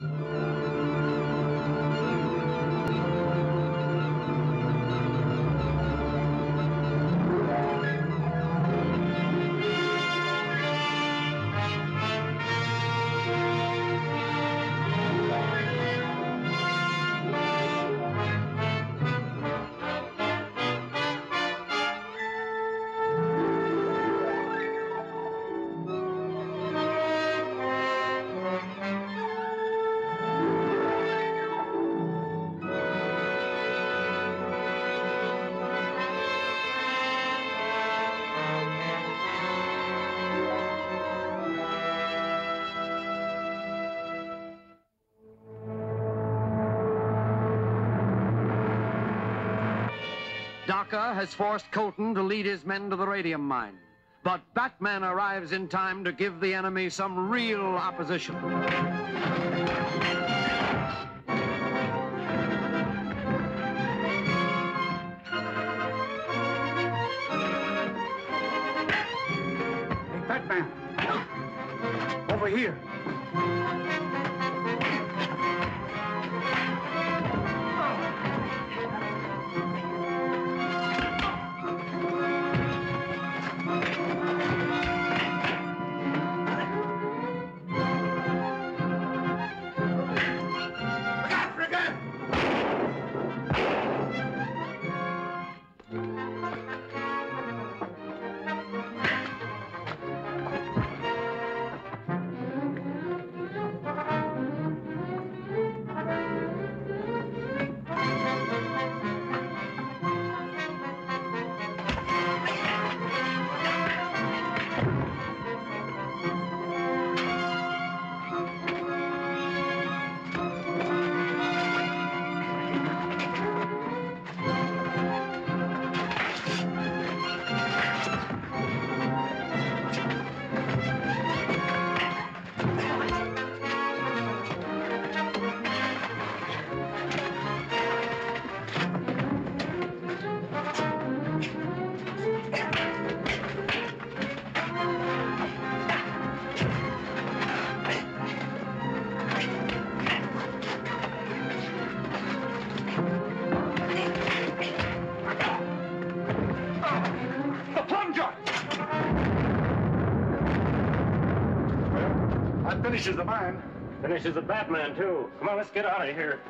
you Daka has forced Colton to lead his men to the radium mine. But Batman arrives in time to give the enemy some real opposition. Hey, Batman. Over here. Finishes the man. Finishes the Batman, too. Come on, let's get out of here.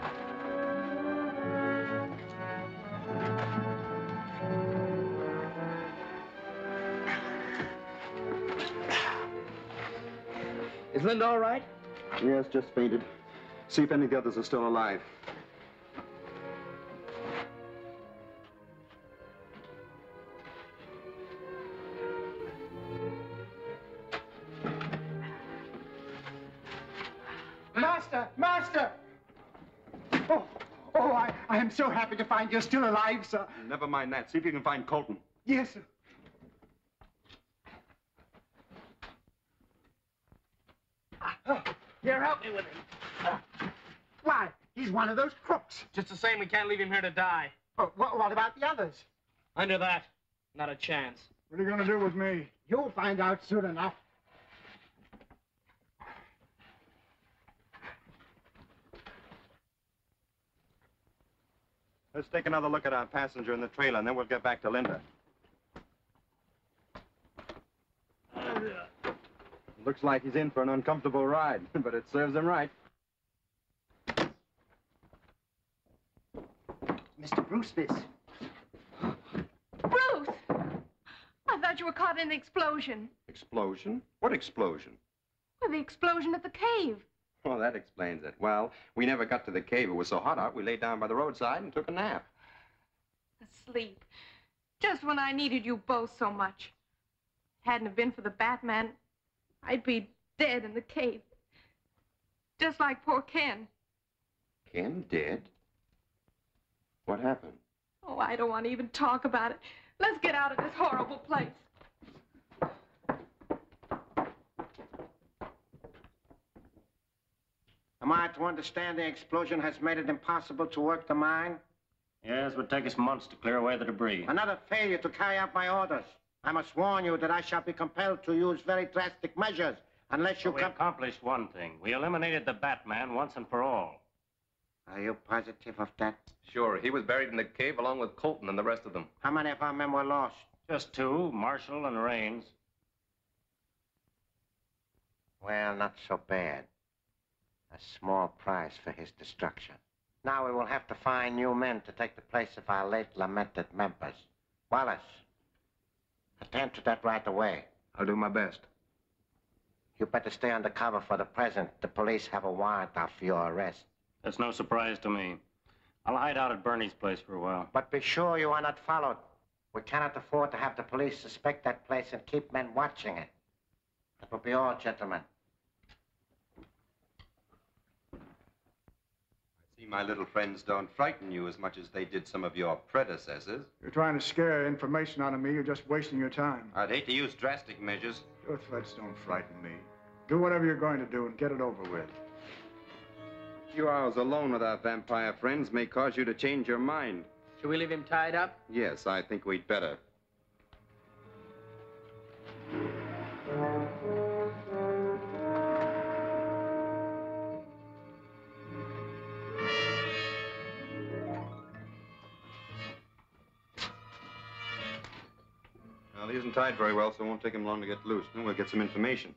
Is Linda all right? Yes, just fainted. See if any of the others are still alive. I, I am so happy to find you're still alive, sir. Never mind that. See if you can find Colton. Yes, sir. Oh, here, help me with him. Ah. Why, he's one of those crooks. Just the same, we can't leave him here to die. Oh, what, what about the others? Under that, not a chance. What are you going to do with me? You'll find out soon enough. Let's take another look at our passenger in the trailer, and then we'll get back to Linda. Looks like he's in for an uncomfortable ride, but it serves him right. Mr. Bruce, this. Bruce! I thought you were caught in the explosion. Explosion? What explosion? Well, the explosion at the cave. Well, that explains it. Well, we never got to the cave. It was so hot out, we laid down by the roadside and took a nap. Asleep. Just when I needed you both so much. Hadn't it been for the Batman, I'd be dead in the cave. Just like poor Ken. Ken dead? What happened? Oh, I don't want to even talk about it. Let's get out of this horrible place. Am I to understand the explosion has made it impossible to work the mine? Yes, it would take us months to clear away the debris. Another failure to carry out my orders. I must warn you that I shall be compelled to use very drastic measures Unless you But we accomplished one thing. We eliminated the Batman once and for all. Are you positive of that? Sure, he was buried in the cave along with Colton and the rest of them. How many of our men were lost? Just two, Marshall and Raines. Well, not so bad. A small price for his destruction. Now we will have to find new men to take the place of our late lamented members. Wallace, attend to that right away. I'll do my best. You better stay undercover for the present. The police have a warrant out for your arrest. That's no surprise to me. I'll hide out at Bernie's place for a while. But be sure you are not followed. We cannot afford to have the police suspect that place and keep men watching it. That will be all, gentlemen. See my little friends don't frighten you as much as they did some of your predecessors. You're trying to scare information out of me. You're just wasting your time. I'd hate to use drastic measures. Your threats don't frighten me. Do whatever you're going to do and get it over with. A few hours alone with our vampire friends may cause you to change your mind. Should we leave him tied up? Yes, I think we'd better. Isn't tied very well, so it won't take him long to get loose. Then we'll get some information.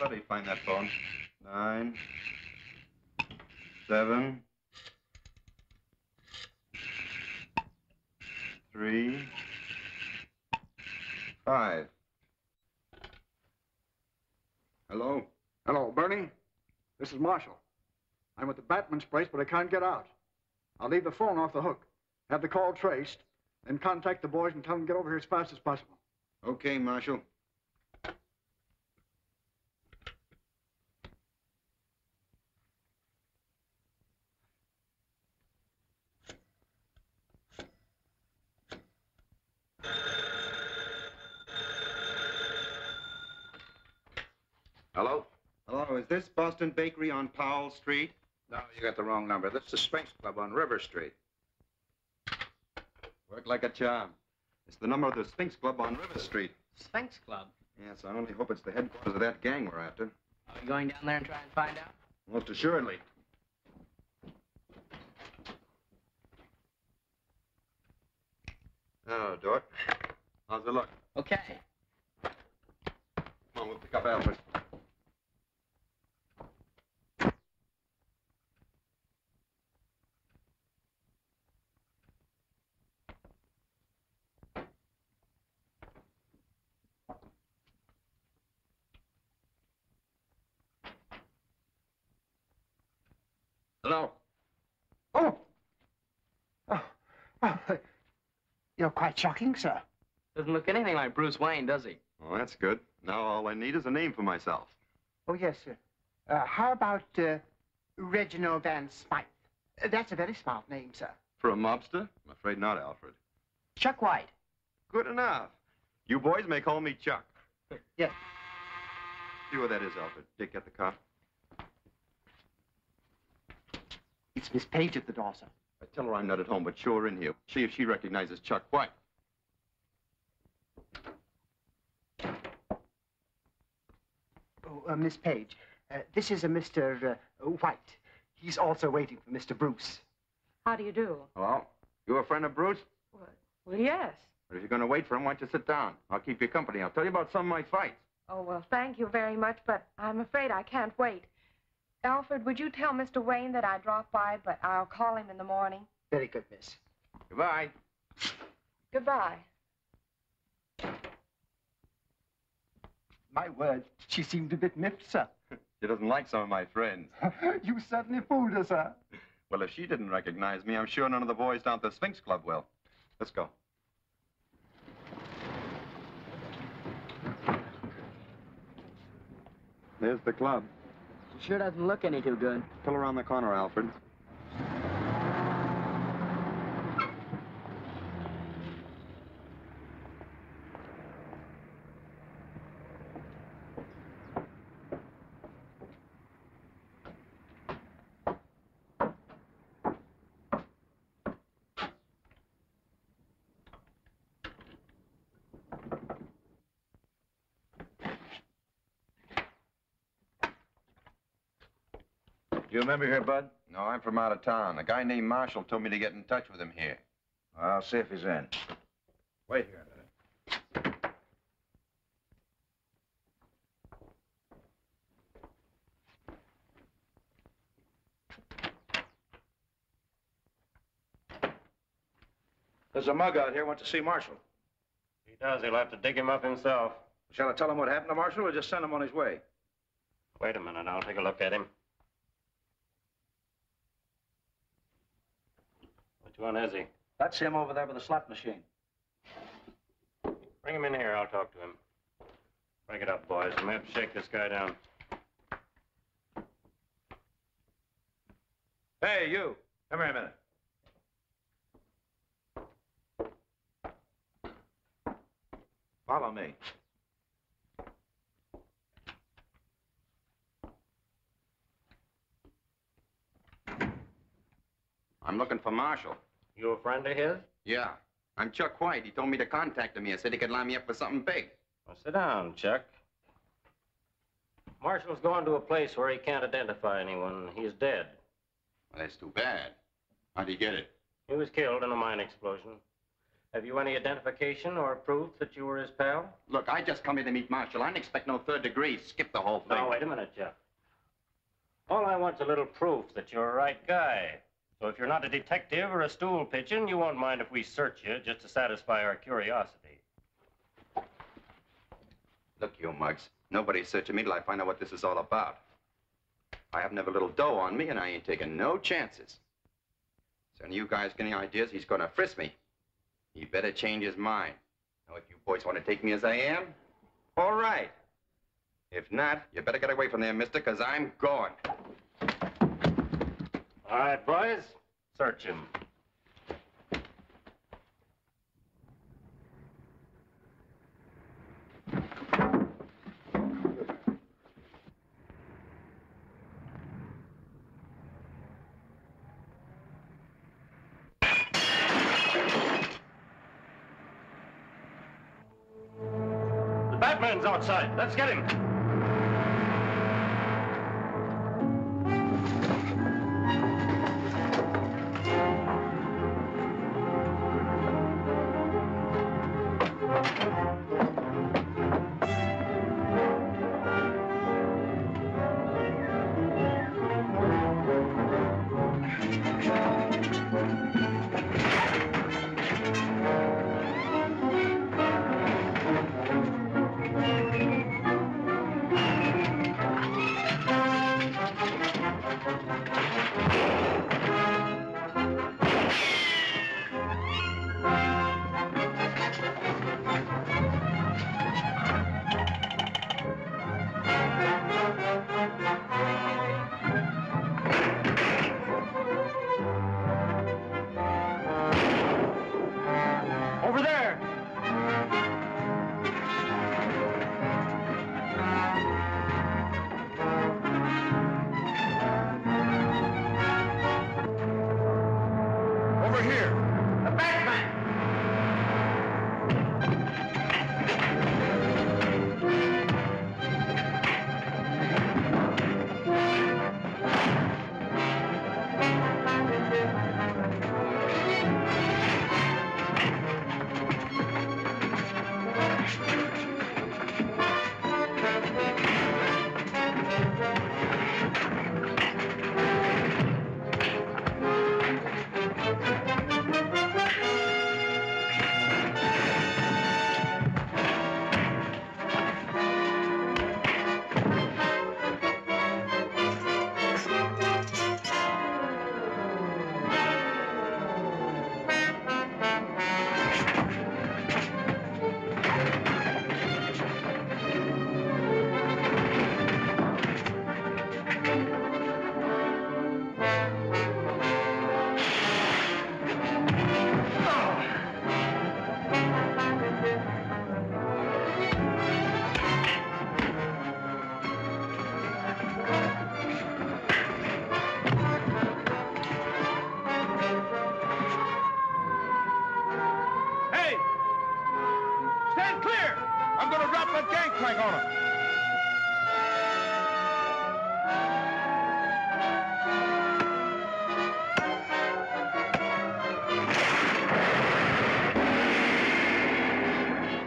Thought he'd find that phone. Nine, seven, three, five. Hello? Hello, Bernie. This is Marshall. I'm at the Batman's place, but I can't get out. I'll leave the phone off the hook, have the call traced, then contact the boys and tell them to get over here as fast as possible. Okay, Marshall. Hello? Hello, is this Boston Bakery on Powell Street? No, you got the wrong number. This is the Sphinx Club on River Street. Worked like a charm. It's the number of the Sphinx Club on River Street. Sphinx Club. Yes, I only hope it's the headquarters of that gang we're after. Are we going down there and try and find out? Most assuredly. Oh, Dort. How's the look? Okay. Come on, we'll pick up Alfred. Hello? Oh! Oh, oh, you're quite shocking, sir. Doesn't look anything like Bruce Wayne, does he? Well, that's good. Now all I need is a name for myself. Oh, yes, sir. Uh, how about uh, Reginald Van Smythe? Uh, that's a very smart name, sir. For a mobster? I'm afraid not, Alfred. Chuck White. Good enough. You boys may call me Chuck. Yes. See where that is, Alfred. Dick, get the car. It's Miss Page at the door, sir. I tell her I'm not at home, but show her in here. See if she recognizes Chuck White. Oh, uh, Miss Page, uh, this is a Mr. Uh, White. He's also waiting for Mr. Bruce. How do you do? Hello? You a friend of Bruce? Well, yes. But if you're going to wait for him, why don't you sit down? I'll keep you company. I'll tell you about some of my fights. Oh, well, thank you very much, but I'm afraid I can't wait. Alfred, would you tell Mr. Wayne that I dropped by, but I'll call him in the morning? Very good, miss. Goodbye. Goodbye. My word, she seemed a bit miffed, sir. She doesn't like some of my friends. you certainly fooled us, sir. Well, if she didn't recognize me, I'm sure none of the boys down at the Sphinx Club will. Let's go. There's the club. Sure doesn't look any too good. Pull around the corner, Alfred. You remember here, Bud? No, I'm from out of town. A guy named Marshall told me to get in touch with him here. I'll see if he's in. Wait here a minute. There's a mug out here wants to see Marshall. He does, he'll have to dig him up himself. Shall I tell him what happened to Marshall or just send him on his way? Wait a minute, I'll take a look at him. One is he? That's him over there with the slot machine. Bring him in here, I'll talk to him. Break it up, boys. I'm gonna have to shake this guy down. Hey, you. Come here a minute. Follow me. I'm looking for Marshall. You a friend of his? Yeah. I'm Chuck White. He told me to contact him He Said he could line me up for something big. Well, sit down, Chuck. Marshall's gone to a place where he can't identify anyone. He's dead. Well, that's too bad. How'd he get it? He was killed in a mine explosion. Have you any identification or proof that you were his pal? Look, I just come here to meet Marshall. I didn't expect no third degree. Skip the whole thing. No, wait a minute, Chuck. All I want's a little proof that you're a right guy. So if you're not a detective or a stool pigeon, you won't mind if we search you just to satisfy our curiosity. Look, you mugs. Nobody's searching me till I find out what this is all about. I have never a little dough on me, and I ain't taking no chances. So any you guys get any ideas, he's gonna frisk me. He better change his mind. Now, if you boys want to take me as I am, all right. If not, you better get away from there, mister, because I'm gone. All right, boys. Search him. The Batman's outside. Let's get him.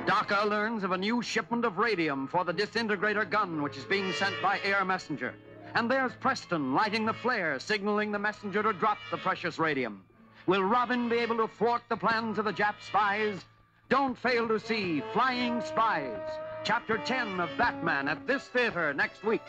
Daka learns of a new shipment of radium for the disintegrator gun, which is being sent by air messenger. And there's Preston lighting the flare, signaling the messenger to drop the precious radium. Will Robin be able to thwart the plans of the Jap spies? Don't fail to see Flying Spies, Chapter 10 of Batman at this theater next week.